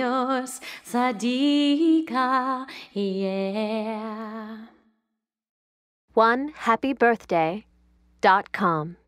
yours, Sadika, yeah. One happy birthday dot com.